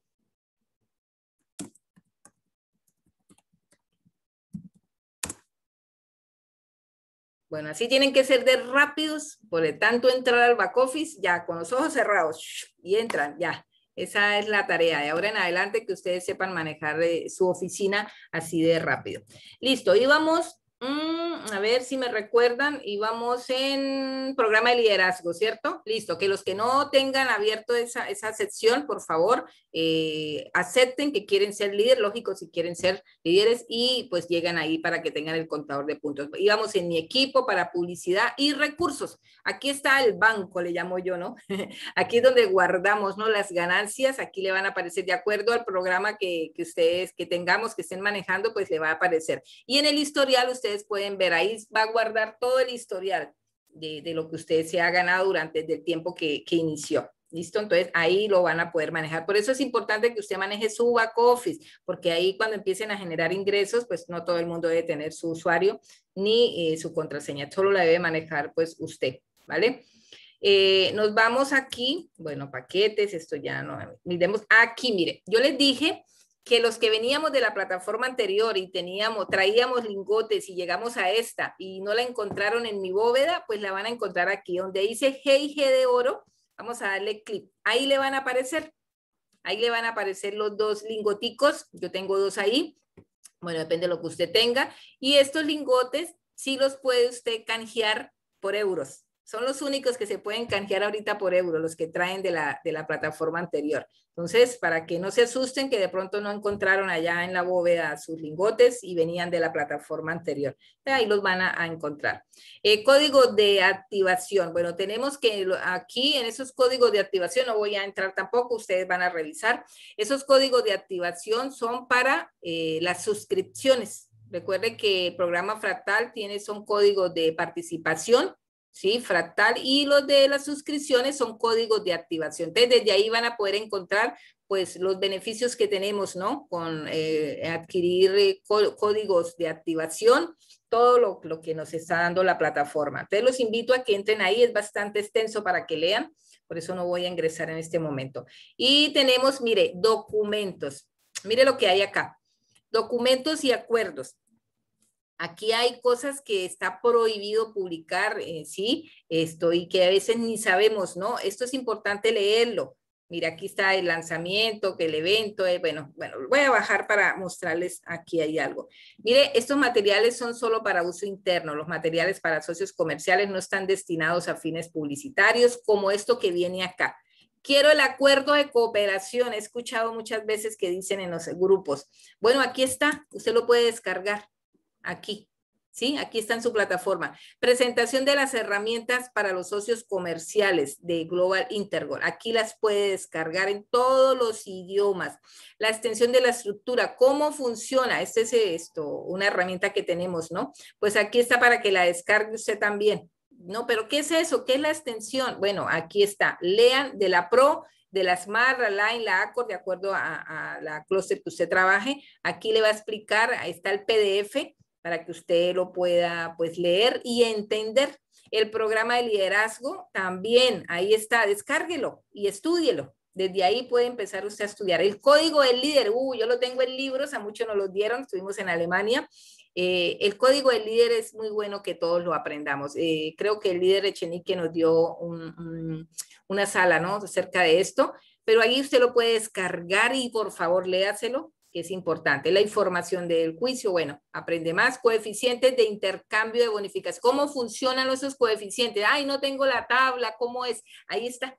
Bueno, así tienen que ser de rápidos, por el tanto entrar al back office ya con los ojos cerrados y entran ya. Esa es la tarea de ahora en adelante que ustedes sepan manejar eh, su oficina así de rápido. Listo, y vamos Mm, a ver si me recuerdan, íbamos en programa de liderazgo, ¿cierto? Listo, que los que no tengan abierto esa, esa sección, por favor, eh, acepten que quieren ser líder, lógico, si quieren ser líderes y pues llegan ahí para que tengan el contador de puntos. Íbamos en mi equipo para publicidad y recursos. Aquí está el banco, le llamo yo, ¿no? Aquí es donde guardamos, ¿no? Las ganancias, aquí le van a aparecer de acuerdo al programa que, que ustedes, que tengamos, que estén manejando, pues le va a aparecer. Y en el historial ustedes pueden ver, ahí va a guardar todo el historial de, lo que usted se ha ganado durante el tiempo que, que inició. ¿Listo? Entonces ahí lo van a poder manejar. Por eso es importante que usted maneje su back office, porque ahí cuando empiecen a generar ingresos, pues no todo el mundo debe tener su usuario ni eh, su contraseña, solo la debe manejar pues usted, ¿vale? Eh, nos vamos aquí, bueno, paquetes, esto ya no, miremos aquí, mire, yo les dije que los que veníamos de la plataforma anterior y teníamos, traíamos lingotes y llegamos a esta y no la encontraron en mi bóveda, pues la van a encontrar aquí, donde dice G de oro, vamos a darle clic, ahí le van a aparecer, ahí le van a aparecer los dos lingoticos, yo tengo dos ahí, bueno, depende de lo que usted tenga, y estos lingotes sí los puede usted canjear por euros, son los únicos que se pueden canjear ahorita por euro, los que traen de la, de la plataforma anterior. Entonces, para que no se asusten que de pronto no encontraron allá en la bóveda sus lingotes y venían de la plataforma anterior. Ahí los van a, encontrar. Eh, código de activación. Bueno, tenemos que aquí en esos códigos de activación, no voy a entrar tampoco, ustedes van a revisar. Esos códigos de activación son para eh, las suscripciones. Recuerde que el programa Fractal tiene, son códigos de participación ¿sí? Fractal y los de las suscripciones son códigos de activación. Entonces, desde ahí van a poder encontrar pues los beneficios que tenemos, ¿no? Con eh, adquirir eh, códigos de activación, todo lo, lo, que nos está dando la plataforma. Entonces, los invito a que entren ahí, es bastante extenso para que lean, por eso no voy a ingresar en este momento. Y tenemos, mire, documentos. Mire lo que hay acá. Documentos y acuerdos. Aquí hay cosas que está prohibido publicar, eh, ¿sí? Esto, y que a veces ni sabemos, ¿no? Esto es importante leerlo. Mira, aquí está el lanzamiento, que el evento, eh, bueno, bueno, voy a bajar para mostrarles aquí hay algo. Mire, estos materiales son solo para uso interno. Los materiales para socios comerciales no están destinados a fines publicitarios, como esto que viene acá. Quiero el acuerdo de cooperación. He escuchado muchas veces que dicen en los grupos. Bueno, aquí está, usted lo puede descargar aquí. ¿Sí? Aquí está en su plataforma. Presentación de las herramientas para los socios comerciales de Global Intergol. Aquí las puede descargar en todos los idiomas. La extensión de la estructura, cómo funciona. Este es esto, una herramienta que tenemos, ¿no? Pues aquí está para que la descargue usted también. No, pero ¿qué es eso? ¿Qué es la extensión? Bueno, aquí está. Lean de la Pro de la Smart, la Line, la Accord, de acuerdo a, a la cluster que usted trabaje. Aquí le va a explicar, ahí está el PDF para que usted lo pueda pues leer y entender. El programa de liderazgo también, ahí está, descárguelo y estúdielo. Desde ahí puede empezar usted a estudiar. El código del líder, uh, yo lo tengo en libros, a muchos nos lo dieron, estuvimos en Alemania. Eh, el código del líder es muy bueno que todos lo aprendamos. Eh, creo que el líder Echenique nos dio una sala, ¿no? Acerca de esto, pero ahí usted lo puede descargar y por favor léaselo que es importante. La información del juicio, bueno, aprende más. Coeficientes de intercambio de bonificación. ¿Cómo funcionan esos coeficientes? Ay, no tengo la tabla, ¿cómo es? Ahí está.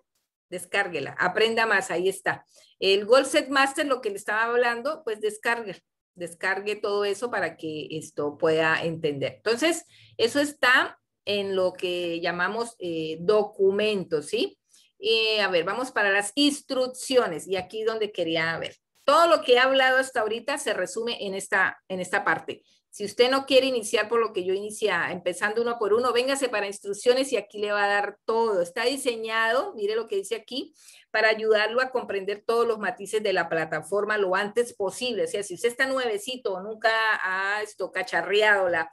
Descárguela, aprenda más, ahí está. El Gold Set Master, lo que le estaba hablando, pues descargue, descargue todo eso para que esto pueda entender. Entonces, eso está en lo que llamamos eh, documentos, ¿sí? Eh, a ver, vamos para las instrucciones y aquí donde quería ver todo lo que he hablado hasta ahorita se resume en esta, en esta parte. Si usted no quiere iniciar por lo que yo inicia, empezando uno por uno, véngase para instrucciones y aquí le va a dar todo. Está diseñado, mire lo que dice aquí, para ayudarlo a comprender todos los matices de la plataforma lo antes posible. O sea, si usted está nuevecito o nunca ha esto cacharreado la,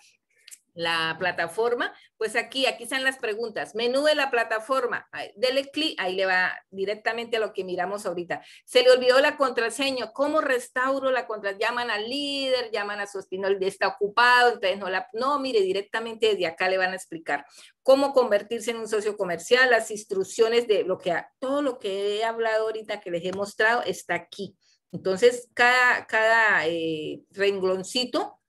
la plataforma, pues aquí, aquí están las preguntas. Menú de la plataforma, dele clic, ahí le va directamente a lo que miramos ahorita. Se le olvidó la contraseña, ¿cómo restauro la contraseña? Llaman al líder, llaman a su espinol, está ocupado, entonces no la, no, mire, directamente desde acá le van a explicar cómo convertirse en un socio comercial, las instrucciones de lo que, todo lo que he hablado ahorita que les he mostrado está aquí. Entonces, cada, cada eh, rengloncito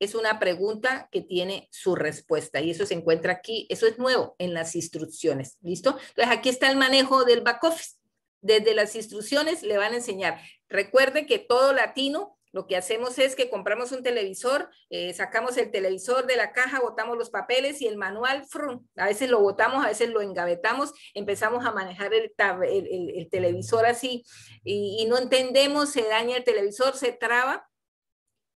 es una pregunta que tiene su respuesta y eso se encuentra aquí, eso es nuevo en las instrucciones, ¿listo? Entonces aquí está el manejo del back office. Desde las instrucciones le van a enseñar. Recuerde que todo latino lo que hacemos es que compramos un televisor, eh, sacamos el televisor de la caja, botamos los papeles y el manual, a veces lo botamos, a veces lo engavetamos, empezamos a manejar el, el, televisor así y, y, no entendemos, se daña el televisor, se traba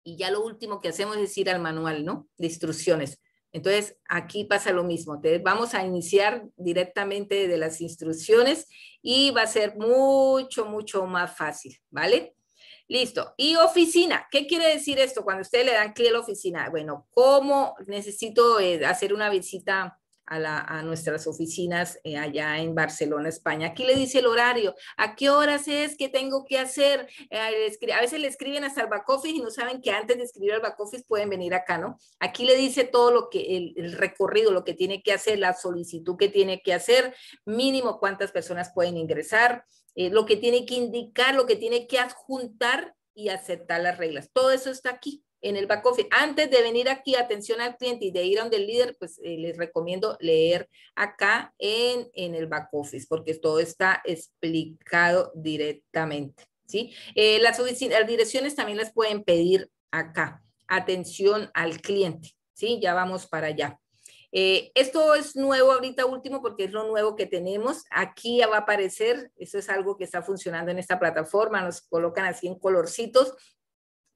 y ya lo último que hacemos es ir al manual, ¿no? De instrucciones. Entonces, aquí pasa lo mismo. Vamos a iniciar directamente de las instrucciones y va a ser mucho, mucho más fácil, ¿vale? Listo. Y oficina. ¿Qué quiere decir esto cuando ustedes le dan clic a la oficina? Bueno, ¿cómo necesito eh, hacer una visita a, nuestras oficinas eh, allá en Barcelona, España. Aquí le dice el horario, a qué horas es, qué tengo que hacer. Eh, a veces le escriben hasta el back office y no saben que antes de escribir al back office pueden venir acá, ¿no? Aquí le dice todo lo que, el, recorrido, lo que tiene que hacer, la solicitud que tiene que hacer, mínimo cuántas personas pueden ingresar, eh, lo que tiene que indicar, lo que tiene que adjuntar y aceptar las reglas. Todo eso está aquí en el back office. Antes de venir aquí, atención al cliente y de ir a donde el líder, pues eh, les recomiendo leer acá en, en el back office, porque todo está explicado directamente. ¿sí? Eh, las, las direcciones también las pueden pedir acá. Atención al cliente. ¿sí? Ya vamos para allá. Eh, esto es nuevo ahorita último porque es lo nuevo que tenemos. Aquí ya va a aparecer, eso es algo que está funcionando en esta plataforma, nos colocan así en colorcitos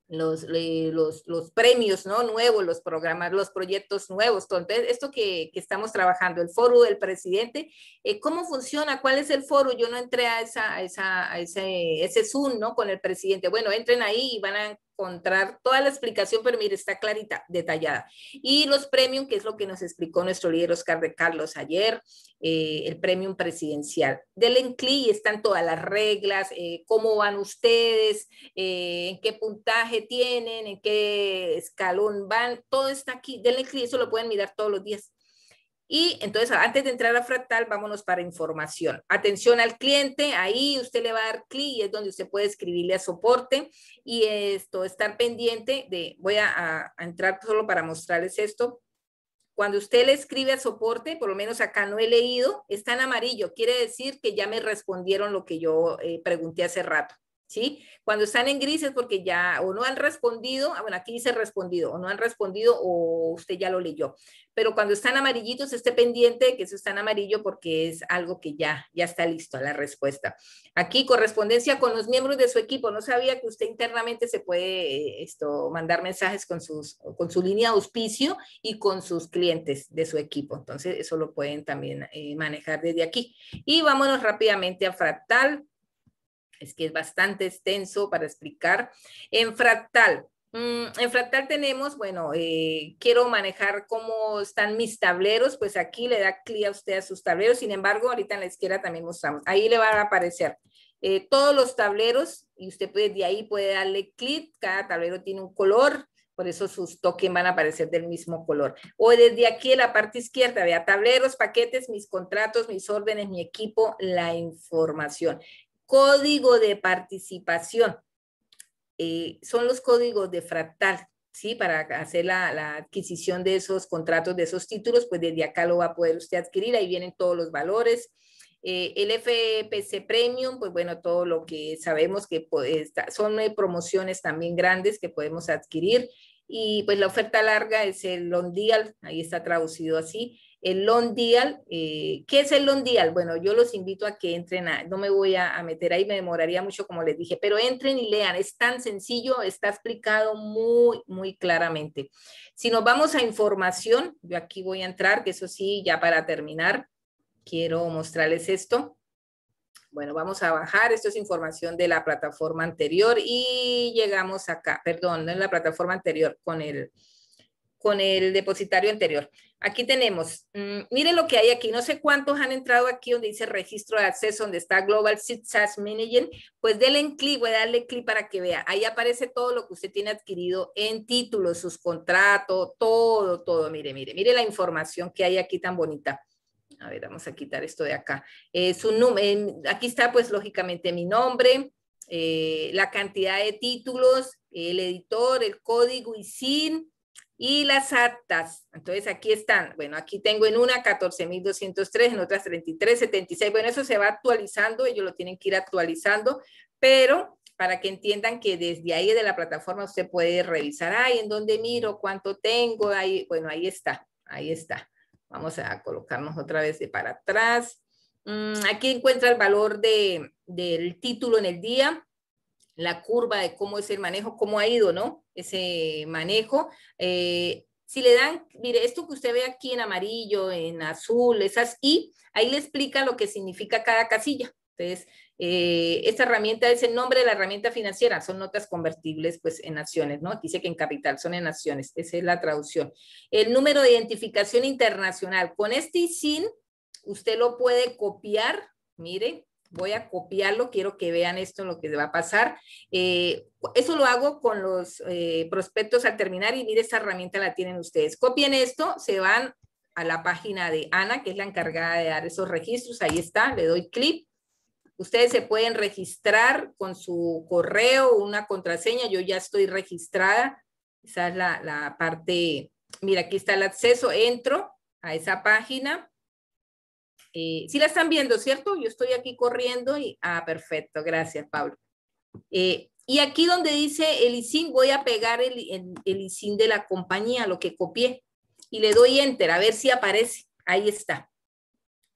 los, los, los, premios ¿no? nuevos, los programas, los proyectos nuevos. Entonces, esto que, que estamos trabajando, el foro del presidente, eh, ¿cómo funciona? ¿Cuál es el foro? Yo no entré a, esa, a, esa, a ese, ese Zoom ¿no? con el presidente. Bueno, entren ahí y van a encontrar toda la explicación, pero mire, está clarita, detallada. Y los premium, que es lo que nos explicó nuestro líder Oscar de Carlos ayer, eh, el premium presidencial. Del ENCLI y están todas las reglas, eh, cómo van ustedes, eh, en qué puntaje tienen, en qué escalón van, todo está aquí. Del ENCLI, eso lo pueden mirar todos los días. Y entonces, antes de entrar a Fractal, vámonos para información. Atención al cliente, ahí usted le va a dar clic y es donde usted puede escribirle a soporte y esto, estar pendiente de, voy a, entrar solo para mostrarles esto. Cuando usted le escribe a soporte, por lo menos acá no he leído, está en amarillo, quiere decir que ya me respondieron lo que yo eh, pregunté hace rato. ¿Sí? Cuando están en grises porque ya o no han respondido, ah, bueno, aquí dice respondido, o no han respondido o usted ya lo leyó. Pero cuando están amarillitos, esté pendiente de que eso está en amarillo porque es algo que ya, ya está listo la respuesta. Aquí correspondencia con los miembros de su equipo. No sabía que usted internamente se puede esto, mandar mensajes con, sus, con su línea de auspicio y con sus clientes de su equipo. Entonces, eso lo pueden también eh, manejar desde aquí. Y vámonos rápidamente a Fractal es que es bastante extenso para explicar. En fractal, mm, en fractal tenemos, bueno, eh, quiero manejar cómo están mis tableros, pues aquí le da clic a usted a sus tableros, sin embargo, ahorita en la izquierda también mostramos, ahí le van a aparecer eh, todos los tableros y usted puede, de ahí puede darle clic, cada tablero tiene un color, por eso sus tokens van a aparecer del mismo color. O desde aquí en la parte izquierda, vea tableros, paquetes, mis contratos, mis órdenes, mi equipo, la información código de participación. Eh, son los códigos de fractal, ¿sí? Para hacer la, adquisición de esos contratos, de esos títulos, pues desde acá lo va a poder usted adquirir, ahí vienen todos los valores. Eh, el FPC Premium, pues bueno, todo lo que sabemos que son eh, promociones también grandes que podemos adquirir. Y pues la oferta larga es el long deal, ahí está traducido así. El long deal. Eh, ¿Qué es el long deal? Bueno, yo los invito a que entren, a, no me voy a, meter ahí, me demoraría mucho como les dije, pero entren y lean, es tan sencillo, está explicado muy, muy claramente. Si nos vamos a información, yo aquí voy a entrar, que eso sí, ya para terminar, quiero mostrarles esto. Bueno, vamos a bajar, esto es información de la plataforma anterior y llegamos acá, perdón, no en la plataforma anterior, con el, con el depositario anterior. Aquí tenemos, mm, miren lo que hay aquí, no sé cuántos han entrado aquí donde dice registro de acceso, donde está Global SaaS Manager, pues denle en clic, voy a darle clic para que vea, ahí aparece todo lo que usted tiene adquirido en títulos, sus contratos, todo, todo, mire, mire, mire la información que hay aquí tan bonita. A ver, vamos a quitar esto de acá. Eh, su aquí está pues lógicamente mi nombre, eh, la cantidad de títulos, el editor, el código y sin y las actas. Entonces aquí están, bueno, aquí tengo en una 14.203, en otras 33.76. Bueno, eso se va actualizando, ellos lo tienen que ir actualizando, pero para que entiendan que desde ahí de la plataforma usted puede revisar, ay, en dónde miro, cuánto tengo, ahí, bueno, ahí está, ahí está. Vamos a colocarnos otra vez de para atrás. Mm, aquí encuentra el valor de, del título en el día, la curva de cómo es el manejo, cómo ha ido, ¿no? Ese manejo. Eh, si le dan, mire, esto que usted ve aquí en amarillo, en azul, esas I, ahí le explica lo que significa cada casilla. Entonces, eh, esta herramienta es el nombre de la herramienta financiera, son notas convertibles pues en acciones, ¿no? Aquí dice que en capital, son en acciones, esa es la traducción. El número de identificación internacional, con este ISIN, usted lo puede copiar, mire, voy a copiarlo, quiero que vean esto, lo que va a pasar. Eh, eso lo hago con los eh, prospectos al terminar y mire, esta herramienta la tienen ustedes. Copien esto, se van a la página de Ana, que es la encargada de dar esos registros, ahí está, le doy clic Ustedes se pueden registrar con su correo, una contraseña. Yo ya estoy registrada. Esa es la, parte. Mira, aquí está el acceso. Entro a esa página. Eh, si la están viendo, ¿cierto? Yo estoy aquí corriendo y, ah, perfecto, gracias, Pablo. Eh, y aquí donde dice el ISIN, voy a pegar el, el, el ISIN de la compañía, lo que copié, y le doy enter, a ver si aparece. Ahí está.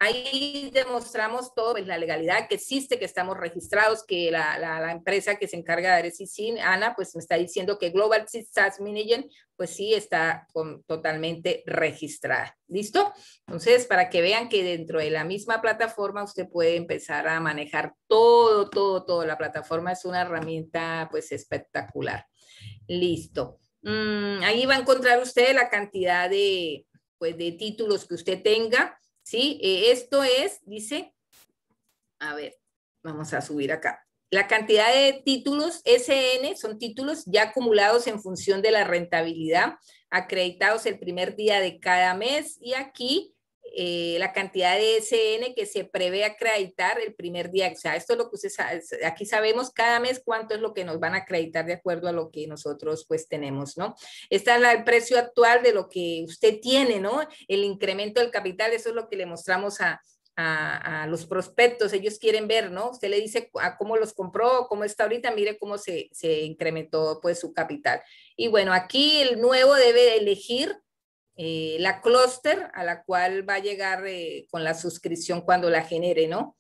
Ahí demostramos todo, pues, la legalidad que existe, que estamos registrados, que la, empresa que se encarga de SIN, Ana, pues me está diciendo que Global SaaS Manager, pues sí está totalmente registrada. ¿Listo? Entonces, para que vean que dentro de la misma plataforma usted puede empezar a manejar todo, todo, todo. La plataforma es una herramienta pues espectacular. Listo. Mm, ahí va a encontrar usted la cantidad de, pues, de títulos que usted tenga ¿sí? Eh, esto es, dice, a ver, vamos a subir acá. La cantidad de títulos SN son títulos ya acumulados en función de la rentabilidad, acreditados el primer día de cada mes y aquí eh, la cantidad de SN que se prevé acreditar el primer día. O sea, esto es lo que usted aquí sabemos cada mes cuánto es lo que nos van a acreditar de acuerdo a lo que nosotros pues tenemos, ¿no? Está el precio actual de lo que usted tiene, ¿no? El incremento del capital, eso es lo que le mostramos a, a, los prospectos, ellos quieren ver, ¿no? Usted le dice a cómo los compró, cómo está ahorita, mire cómo se, se incrementó pues su capital. Y bueno, aquí el nuevo debe elegir eh, la clúster a la cual va a llegar eh, con la suscripción cuando la genere, ¿no?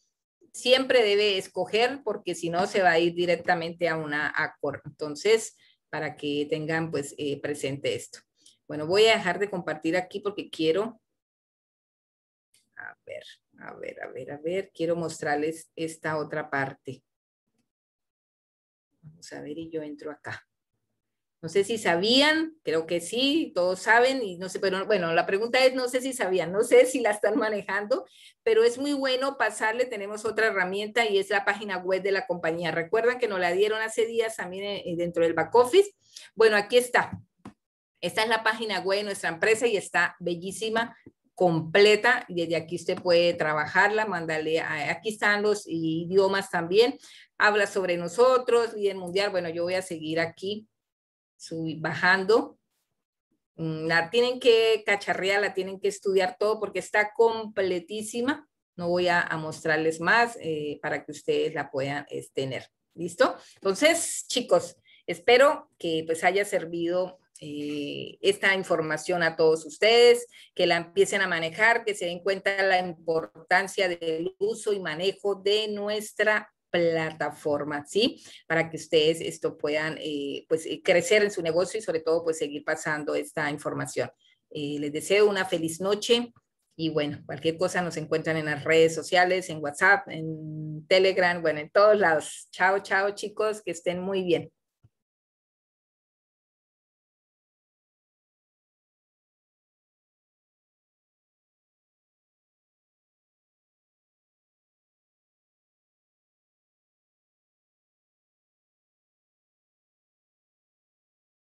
Siempre debe escoger porque si no se va a ir directamente a una Accor. Entonces, para que tengan pues eh, presente esto. Bueno, voy a dejar de compartir aquí porque quiero, a ver, a ver, a ver, a ver, quiero mostrarles esta otra parte. Vamos a ver y yo entro acá. No sé si sabían, creo que sí, todos saben, y no sé, pero bueno, la pregunta es, no sé si sabían, no sé si la están manejando, pero es muy bueno pasarle, tenemos otra herramienta y es la página web de la compañía. Recuerdan que nos la dieron hace días también eh, eh, dentro del back office. Bueno, aquí está. Esta es la página web de nuestra empresa y está bellísima, completa. Desde aquí usted puede trabajarla, mándale, aquí están los idiomas también. Habla sobre nosotros, líder mundial. Bueno, yo voy a seguir aquí bajando. Mm, la tienen que cacharrear, la tienen que estudiar todo porque está completísima. No voy a, mostrarles más eh, para que ustedes la puedan tener. ¿Listo? Entonces, chicos, espero que pues haya servido eh, esta información a todos ustedes, que la empiecen a manejar, que se den cuenta la importancia del uso y manejo de nuestra plataforma, ¿sí? Para que ustedes esto puedan, eh, pues, eh, crecer en su negocio y sobre todo, pues, seguir pasando esta información. les deseo una feliz noche y bueno, cualquier cosa nos encuentran en las redes sociales, en WhatsApp, en Telegram, bueno, en todos lados. Chao, chao, chicos, que estén muy bien.